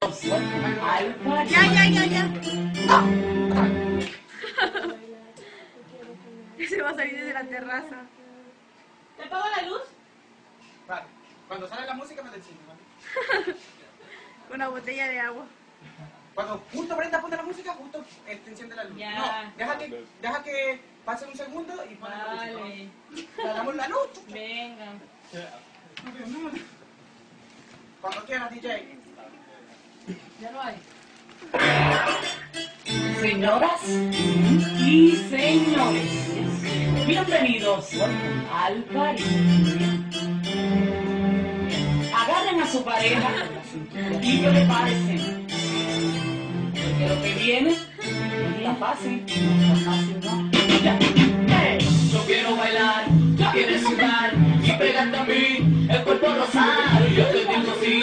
Ya, ya, ya, ya. Se va a salir desde la terraza. ¿Te apago la luz? Vale. Cuando sale la música me decís, ¿vale? Una botella de agua. Cuando justo Brenda pone la música, justo eh, te enciende la luz. Ya. No, deja que, deja que pase un segundo y pone la Vale. música. Le damos la luz. Venga. Cuando quieras, DJ. Ya no hay. Señoras y señores, bienvenidos al parque. Agarren a su pareja y prepárense. Porque lo que viene está fácil, no fácil, ¿no? Yo quiero bailar, quieres sudar y pegarte a mí el cuerpo rosado. Yo te digo si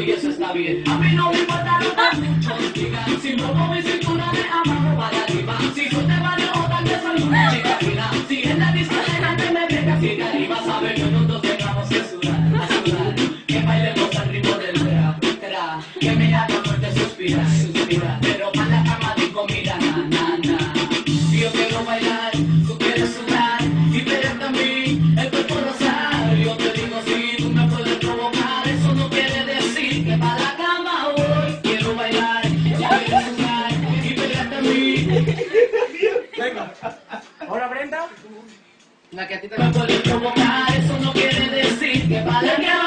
y eso está bien, a mí no me importa lo que muchos digan, si muevo mi cintura de abajo para arriba, si soy de barrio o tal vez soy una chica fina, si en la discoteca te me pegas y de arriba sabes que nosotros La que a ti te me puedes provocar, eso no quiere decir que para la